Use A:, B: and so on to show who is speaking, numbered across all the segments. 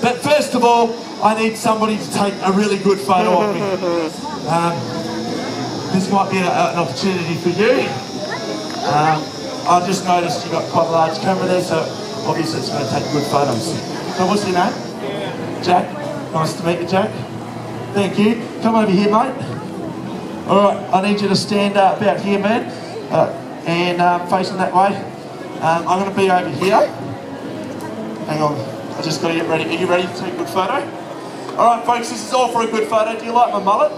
A: But first of all, I need somebody to take a really good photo of me. Um, this might be a, an opportunity for you. Um, I just noticed you've got quite a large camera there, so obviously it's going to take good photos. So what's your name? Jack. Nice to meet you, Jack. Thank you. Come over here, mate. All right, I need you to stand uh, about here, man, uh, and uh, facing that way. Um, I'm going to be over here. Hang on, I just got to get ready. Are you ready to take a good photo? All right, folks, this is all for a good photo. Do you like my mullet?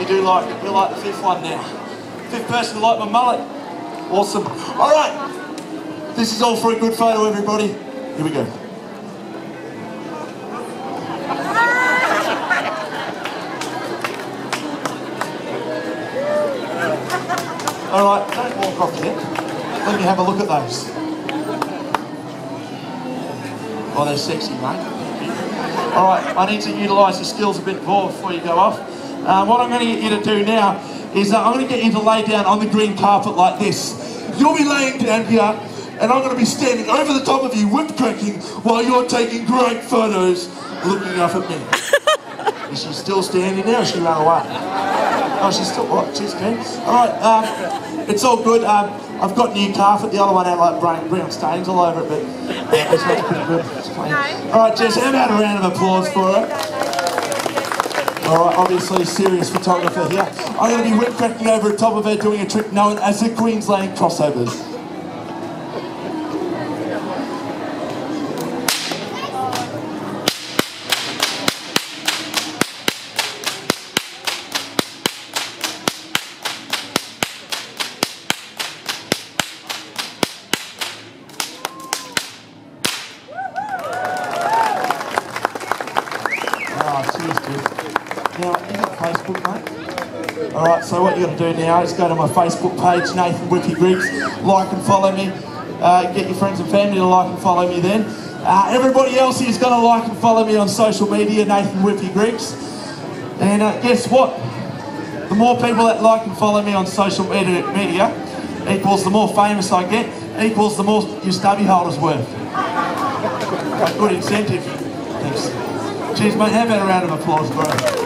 A: You do like it. You like the fifth one now. Fifth person to like my mullet. Awesome. All right, this is all for a good photo, everybody. Here we go. All right, don't walk off yet. Let me have a look at those. Oh, they're sexy, mate. All right, I need to utilise your skills a bit more before you go off. Um, what I'm going to get you to do now is uh, I'm going to get you to lay down on the green carpet like this. You'll be laying down here, and I'm going to be standing over the top of you, whip cracking, while you're taking great photos, looking up at me. Is she still standing there, or she ran away? Oh, she's still what? She's keen. All right, um, it's all good. Um, I've got new carpet. The other one had like brown, brown stains all over it, but uh, it's not pretty good. It's clean. All right, Jess, how about a round of applause for her? All right, obviously serious photographer here. I'm going to be whip cracking over the top of her doing a trick known as the Queensland crossovers. Oh, cheers, dude. Now, is it Facebook, mate? All right, so what you got to do now is go to my Facebook page, Nathan Whippy Griggs, like and follow me. Uh, get your friends and family to like and follow me then. Uh, everybody else is going to like and follow me on social media, Nathan Whippy Griggs. And uh, guess what? The more people that like and follow me on social media, media equals the more famous I get, equals the more your stubby holder's worth. A good incentive. Thanks. Cheers, mate. How about a round of applause, bro?